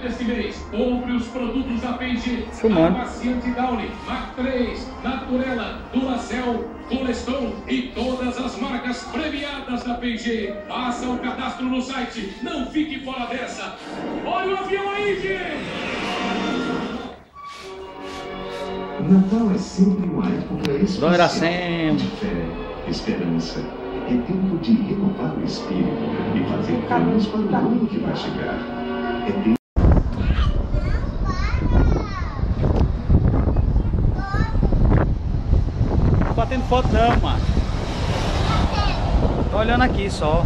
deste mês. Compre os produtos da P&G. Filmando. Amaciante Downy, Mac 3, Naturela, Duracell, Colestone e todas as marcas premiadas da P&G. Faça o cadastro no site. Não fique fora dessa. Olha o avião aí, gente! Natal é sempre uma época especial. Iracema. De fé, esperança. É tempo de renovar o espírito e fazer planos para o ano que vai chegar. É tempo batendo foto não, mano. Tô olhando aqui só.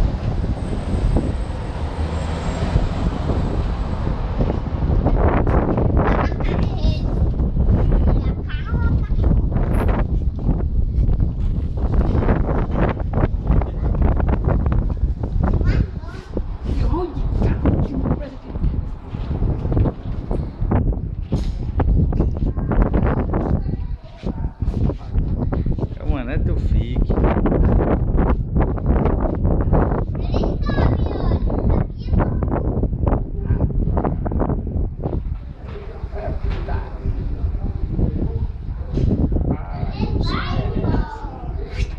Mano, é teu fique.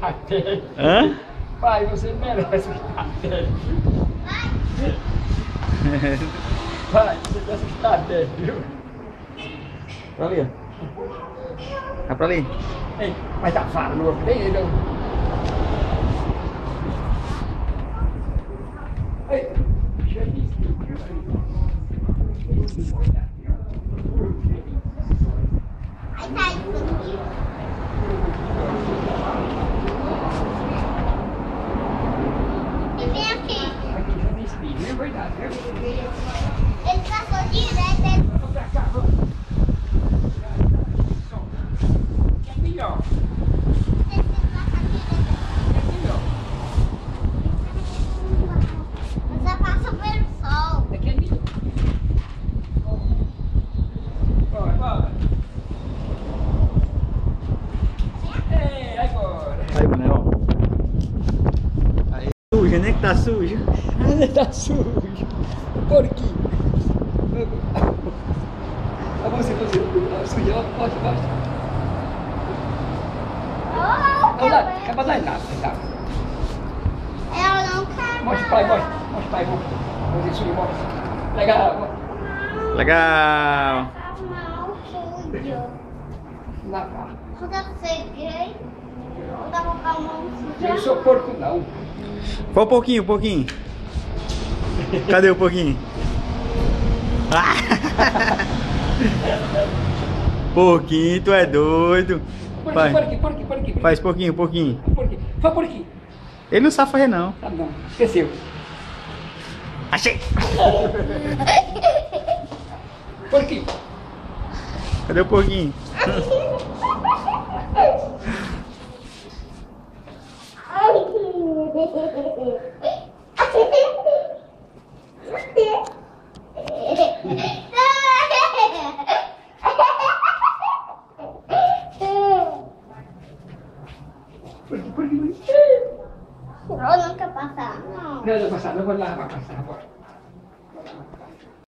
Bem. Hã? Pai, você merece estar bem. Pai, você merece estar bem, viu? Pra ali, ó. Vai pra ali. Ei, mas tá falando bem, ele. Ei, deixa Aí tá isso aqui. E vem aqui. Aqui já me espelho, é verdade, viu? Ele passou direto. ele- Vamos pra cá, vamos. Aqui, ó. ele passa direto. Aqui, ó. Você passa pelo sol. Aqui é minha. Vai, vai. Ei, agora. Aí, Manel. Aí. Suja, nem que tá sujo. Ele tá sujo. Porquinho. A você, você. A suja, ó. Baixa. Oh, Olha lá, acaba da lá, tá. Ela não quer. Mostra o pai, mostra. Mostra o pai, mostra. Fazer suja, mostra. Legal. Legal. Tá mal sujo. Lavar. Quando eu cheguei, suja. Eu não sou porco, não. Foi um pouquinho, um pouquinho. Cadê o pouquinho? Ah! Pouquinho, tu é doido. Por Vai. aqui, por aqui, por aqui, por aqui. Faz pouquinho, pouquinho. Por aqui. Faz por aqui. Ele não sabe fazer não. Tá bom, esqueceu. Achei! Por aqui. Cadê o pouquinho? Por aqui, por aqui, por aqui. Eu não quero passar, não. Não,